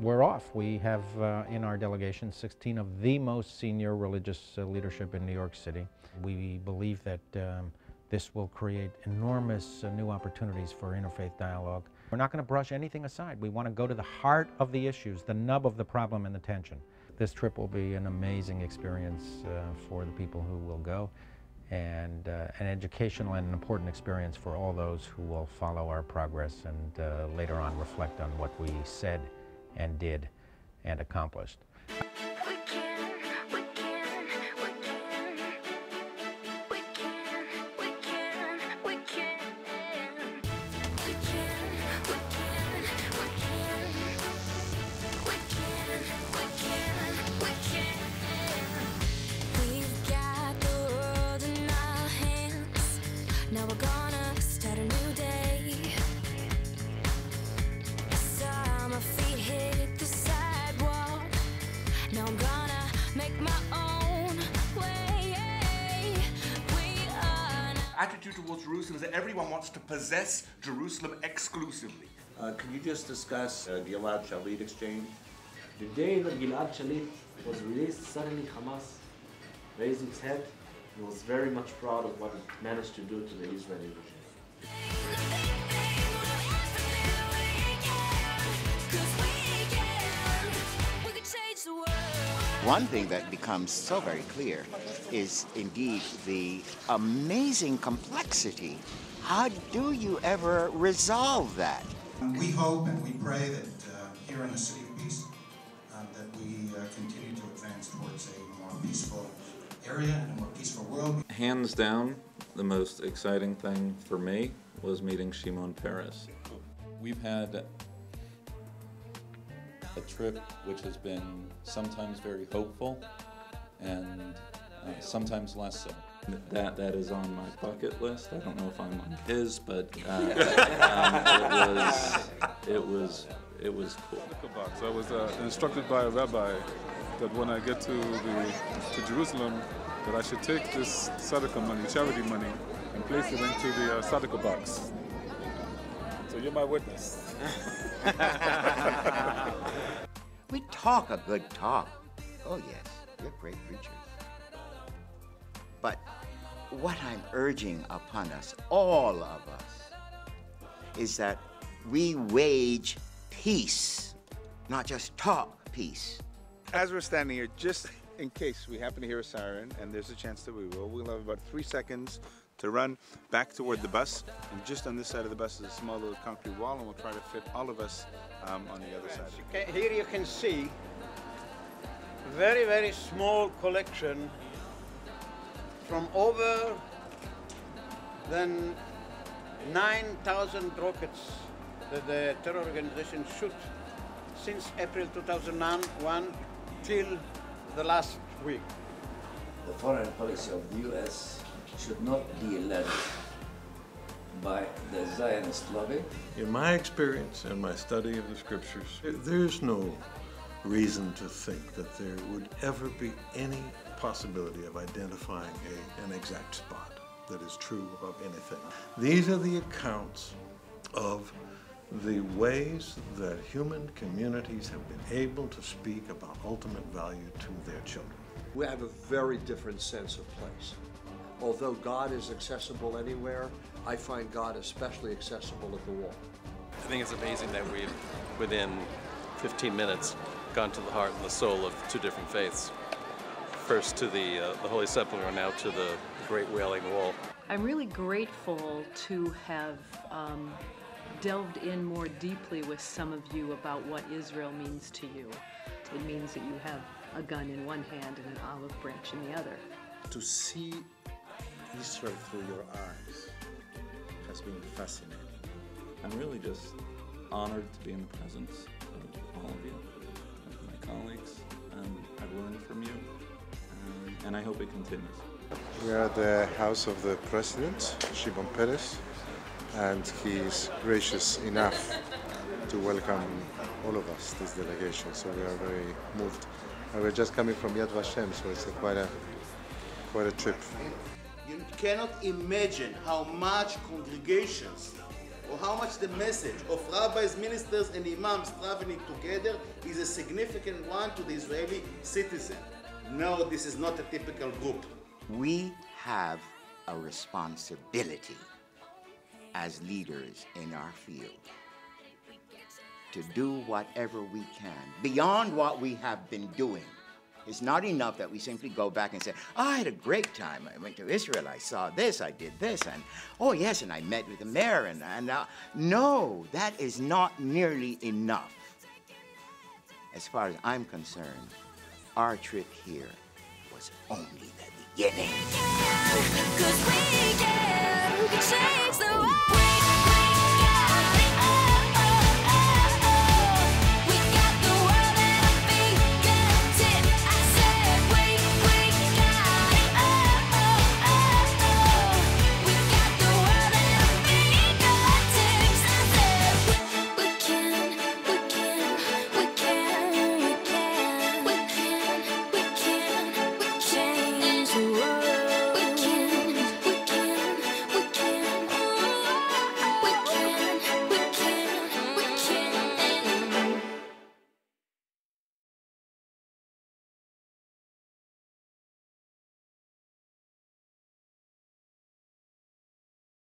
we're off. We have uh, in our delegation 16 of the most senior religious uh, leadership in New York City. We believe that um, this will create enormous uh, new opportunities for interfaith dialogue. We're not going to brush anything aside. We want to go to the heart of the issues, the nub of the problem and the tension. This trip will be an amazing experience uh, for the people who will go and uh, an educational and an important experience for all those who will follow our progress and uh, later on reflect on what we said and did and accomplished. Attitude towards Jerusalem is that everyone wants to possess Jerusalem exclusively. Uh, Can you just discuss uh, Gilad Shalit exchange? The day that Gilad Shalit was released, suddenly Hamas raised its head and was very much proud of what it managed to do to the Israeli regime. One thing that becomes so very clear is indeed the amazing complexity. How do you ever resolve that? We hope and we pray that uh, here in the City of Peace, um, that we uh, continue to advance towards a more peaceful area and a more peaceful world. Hands down, the most exciting thing for me was meeting Shimon Peres. We've had a trip which has been sometimes very hopeful and uh, sometimes less so. That that is on my bucket list. I don't know if I'm on his, but uh, um, it was it was it was cool. box. I was uh, instructed by a rabbi that when I get to the to Jerusalem, that I should take this tzedakah money, charity money, and place it into the uh, tzedakah box. So you're my witness. We talk a good talk. Oh, yes, you're great preachers. But what I'm urging upon us, all of us, is that we wage peace, not just talk peace. As we're standing here, just in case we happen to hear a siren, and there's a chance that we will, we'll have about three seconds to run back toward the bus. And just on this side of the bus is a small little concrete wall, and we'll try to fit all of us um, on the other side. Ca- Here you can see very, very small collection from over than 9,000 rockets that the terror organization shoot since April 2001 till the last week. The foreign policy of the U.S. should not be led by the Zionist lobby. In my experience and my study of the scriptures, there's no reason to think that there would ever be any possibility of identifying a, an exact spot that is true of anything. These are the accounts of the ways that human communities have been able to speak about ultimate value to their children. We have a very different sense of place. Although God is accessible anywhere, I find God especially accessible at the wall. I think it's amazing that we've, within 15 minutes, gone to the heart and the soul of two different faiths. First to the, uh, the Holy Sepulchre, now to the Great Wailing Wall. I'm really grateful to have um, delved in more deeply with some of you about what Israel means to you. It means that you have a gun in one hand and an olive branch in the other. To see Israel through your eyes has been fascinating. I'm really just honored to be in the presence of all of you, of my colleagues. Um, I've learned from you, um, and I hope it continues. We are at the house of the president, Shimon Peres, and he is gracious enough to welcome all of us, this delegation. So we are very moved. And we're just coming from Yad Vashem, so it's a quite a quite a trip. You cannot imagine how much congregations or how much the message of rabbis, ministers, and imams traveling together is a significant one to the Israeli citizen. No, this is not a typical group. We have a responsibility as leaders in our field to do whatever we can beyond what we have been doing. It's not enough that we simply go back and say, oh, I had a great time. I went to Israel, I saw this, I did this, and oh, yes, and I met with the mayor. And, and uh, no, that is not nearly enough. As far as I'm concerned, our trip here was only the beginning.